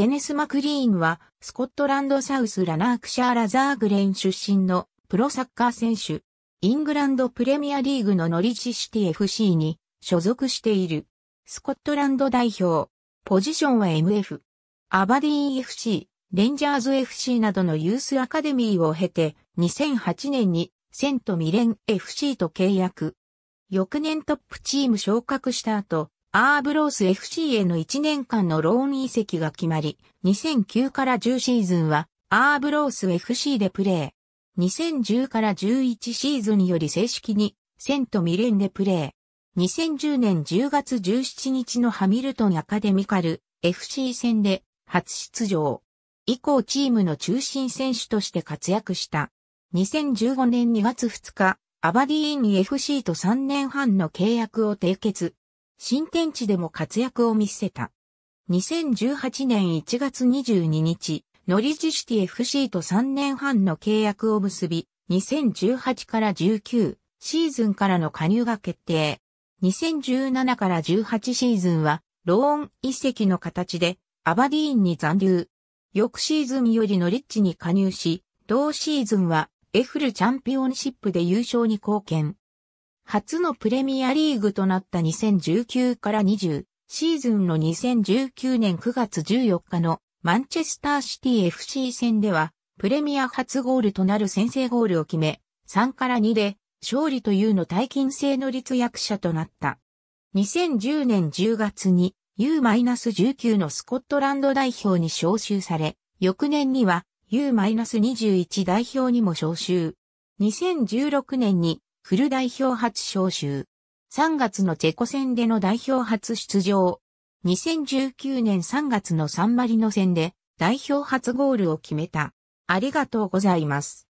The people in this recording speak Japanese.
ケネス・マクリーンは、スコットランド・サウス・ラナークシャー・ラザーグレイン出身のプロサッカー選手。イングランドプレミアリーグのノリッジシティ FC に所属している。スコットランド代表。ポジションは MF。アバディーン FC、レンジャーズ FC などのユースアカデミーを経て、2008年にセントミレン FC と契約。翌年トップチーム昇格した後、アーブロース FC への1年間のローン移籍が決まり、2009から10シーズンはアーブロース FC でプレー。2010から11シーズンより正式にセントミレンでプレー。2010年10月17日のハミルトンアカデミカル FC 戦で初出場。以降チームの中心選手として活躍した。2015年2月2日、アバディーン FC と3年半の契約を締結。新天地でも活躍を見せた。2018年1月22日、ノリジシティ FC と3年半の契約を結び、2018から19シーズンからの加入が決定。2017から18シーズンは、ローン移籍の形で、アバディーンに残留。翌シーズンよりノリッチに加入し、同シーズンは、エフルチャンピオンシップで優勝に貢献。初のプレミアリーグとなった2019から20シーズンの2019年9月14日のマンチェスターシティ FC 戦では、プレミア初ゴールとなる先制ゴールを決め、3から2で勝利というの大金制の立役者となった。2010年10月に U-19 のスコットランド代表に招集され、翌年には U-21 代表にも招集。2016年にフル代表初招集。3月のチェコ戦での代表初出場。2019年3月のサンマリノ戦で代表初ゴールを決めた。ありがとうございます。